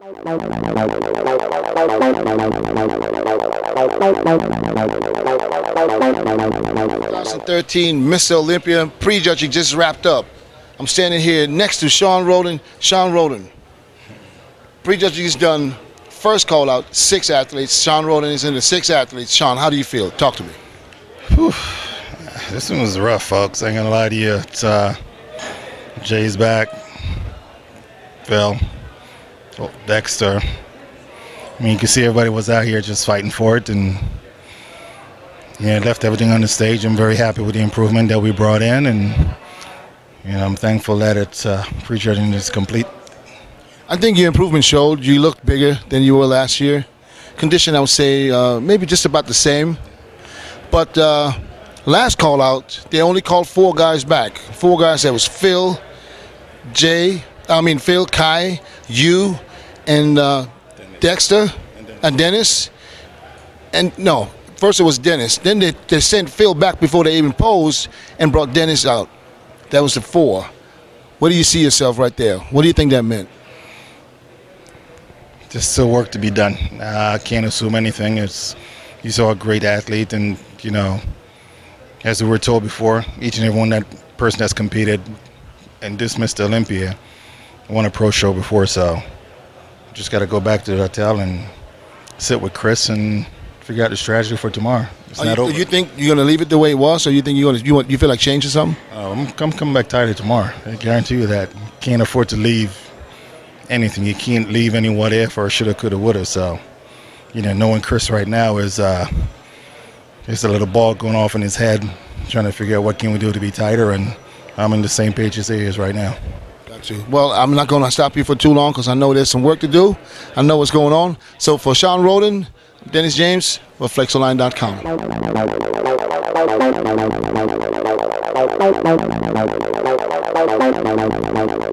2013 Mr. Olympia prejudging just wrapped up. I'm standing here next to Shawn Rhoden. Shawn Rhoden. Prejudging is done. First call out, six athletes. Shawn Rhoden is in the six athletes. Shawn, how do you feel? Talk to me. Whew. This one was rough, folks. I ain't gonna lie to you. It's, uh, Jay's back. Phil. Oh, Dexter. I mean, you can see everybody was out here just fighting for it, and yeah, left everything on the stage. I'm very happy with the improvement that we brought in, and you know, I'm thankful that it's uh, prejudging is complete. I think your improvement showed. You looked bigger than you were last year. Condition, I would say, uh, maybe just about the same. But uh, last call out, they only called four guys back. Four guys. That was Phil, Jay. I mean Phil, Kai, you, and uh, Dexter, and Dennis. And no, first it was Dennis. Then they, they sent Phil back before they even posed and brought Dennis out. That was the four. What do you see yourself right there? What do you think that meant? There's still work to be done. Uh, I can't assume anything. It's you saw a great athlete, and you know, as we were told before, each and every one that person that's competed and this Mr. Olympia won a pro show before, so just got to go back to the hotel and sit with Chris and figure out the strategy for tomorrow. It's Are not you, over. you think you're gonna leave it the way it was, or you think you're gonna you, want, you feel like changing something? Uh, I'm, I'm coming back tighter tomorrow. I guarantee you that. Can't afford to leave anything. You can't leave any what if or shoulda, coulda, woulda. So, you know, knowing Chris right now is uh, there's a little ball going off in his head, trying to figure out what can we do to be tighter. And I'm in the same page as he is right now. Well, I'm not going to stop you for too long because I know there's some work to do. I know what's going on. So for Shawn Rhoden, Dennis James, for FlexOnline.com.